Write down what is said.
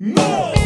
More!